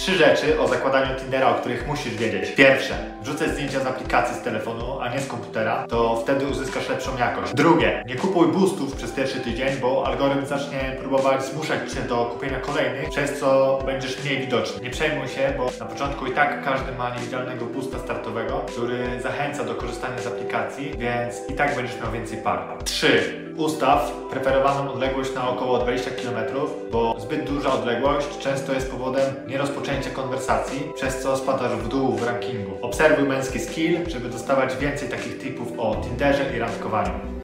Trzy rzeczy o zakładaniu Tindera, o których musisz wiedzieć. Pierwsze, wrzucaj zdjęcia z aplikacji z telefonu, a nie z komputera, to wtedy uzyskasz lepszą jakość. Drugie, nie kupuj boostów przez pierwszy tydzień, bo algorytm zacznie próbować zmuszać cię do kupienia kolejnych, przez co będziesz mniej widoczny. Nie przejmuj się, bo na początku i tak każdy ma niewidzialnego boosta startowego, który zachęca do korzystania z aplikacji, więc i tak będziesz miał więcej par. 3. Ustaw preferowaną odległość na około 20 km, bo zbyt duża odległość często jest powodem nierozpoczęcia konwersacji, przez co spadasz w dół w rankingu. Obserwuj męski skill, żeby dostawać więcej takich tipów o Tinderze i randkowaniu.